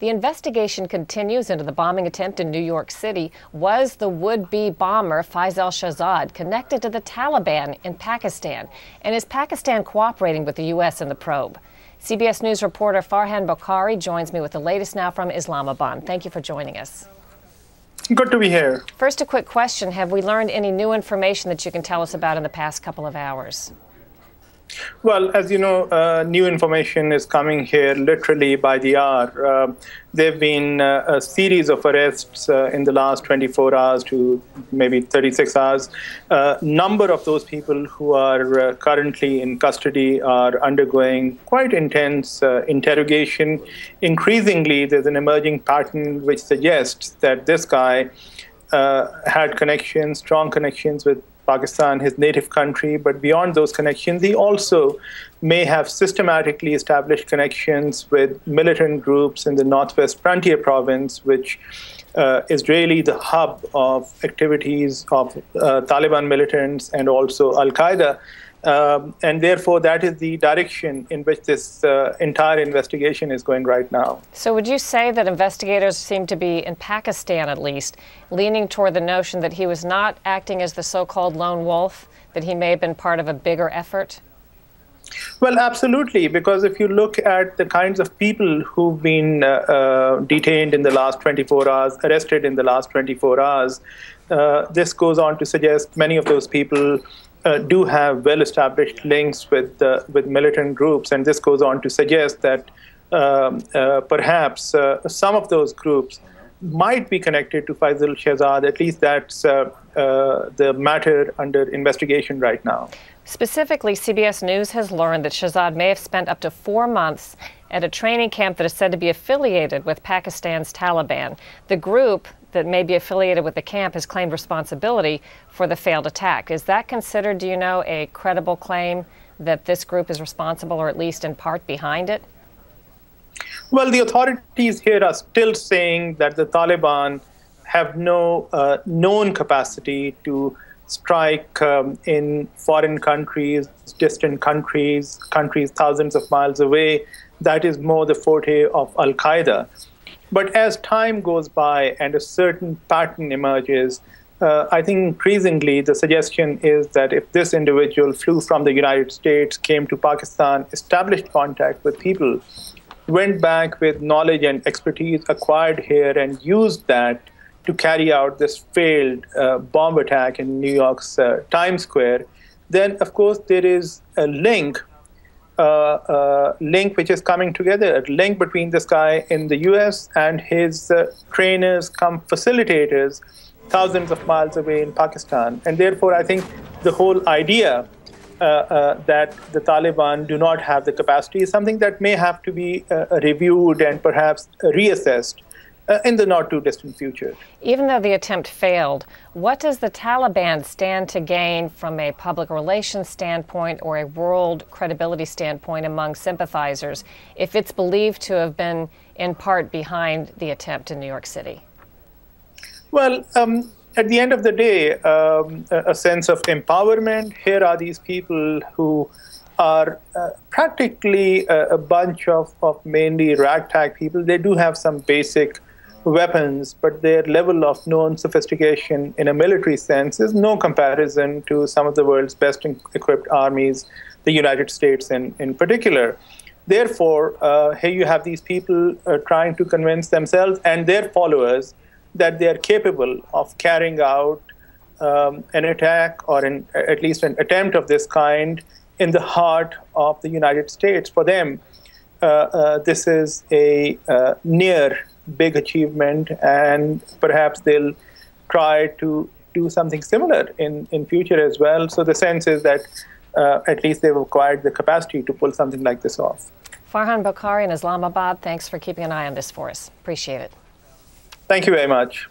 The investigation continues into the bombing attempt in New York City. Was the would be bomber Faisal Shahzad connected to the Taliban in Pakistan? And is Pakistan cooperating with the U.S. in the probe? CBS News reporter Farhan Bokhari joins me with the latest now from Islamabad. Thank you for joining us. Good to be here. First, a quick question Have we learned any new information that you can tell us about in the past couple of hours? Well, as you know, uh, new information is coming here literally by the hour. Uh, there have been uh, a series of arrests uh, in the last 24 hours to maybe 36 hours. A uh, number of those people who are uh, currently in custody are undergoing quite intense interrogation. Increasingly, there's an emerging pattern which suggests that this guy had connections, strong connections with Pakistan, his native country, but beyond those connections, he also may have systematically established connections with militant groups in the Northwest Frontier Province, which uh, is really the hub of activities of uh, Taliban militants and also Al Qaeda. Um, and therefore, that is the direction in which this uh, entire investigation is going right now. So, would you say that investigators seem to be, in Pakistan at least, leaning toward the notion that he was not acting as the so called lone wolf, that he may have been part of a bigger effort? Well, absolutely, because if you look at the kinds of people who've been uh, uh, detained in the last 24 hours, arrested in the last 24 hours, uh, this goes on to suggest many of those people uh, do have well-established links with uh, with militant groups, and this goes on to suggest that um, uh, perhaps uh, some of those groups might be connected to Faisal Shahzad. At least that's uh, uh, the matter under investigation right now. Specifically, CBS News has learned that Shahzad may have spent up to four months at a training camp that is said to be affiliated with Pakistan's Taliban. The group that may be affiliated with the camp has claimed responsibility for the failed attack. Is that considered, do you know, a credible claim that this group is responsible or at least in part behind it? Well, the authorities here are still saying that the Taliban have no uh, known capacity to strike um, in foreign countries, distant countries, countries thousands of miles away. That is more the forte of Al Qaeda. But as time goes by and a certain pattern emerges, uh, I think increasingly the suggestion is that if this individual flew from the United States, came to Pakistan, established contact with people, went back with knowledge and expertise acquired here, and used that to carry out this failed uh, bomb attack in New York's uh, Times Square, then of course there is a link link which is coming together, a link between this guy in the US and his uh, trainers come facilitators thousands of miles away in Pakistan. And therefore, I think the whole idea uh, uh, that the Taliban do not have the capacity is something that may have to be uh, reviewed and perhaps reassessed uh, in the not too distant future. Even though the attempt failed, what does the Taliban stand to gain from a public relations standpoint or a world credibility standpoint among sympathizers if it's believed to have been in part behind the attempt in New York City? Well, um, at the end of the day, um, a, sense of empowerment. Here are these people who are uh, practically a, a bunch of, of mainly ragtag people. They do have some basic weapons, but their level of known sophistication in a military sense is no comparison to some of the world's best equipped armies, the United States in, in particular. Therefore, uh, here you have these people uh, trying to convince themselves and their followers that they are capable of carrying out um, an attack or an, at least an attempt of this kind in the heart of the United States. For them, uh, uh this is a uh, near big achievement, and perhaps they'll try to do something similar in, in future as well. So the sense is that uh, at least they've acquired the capacity to pull something like this off. Farhan Bokhari in Islamabad, thanks for keeping an eye on this for us. Appreciate it. Thank you very much.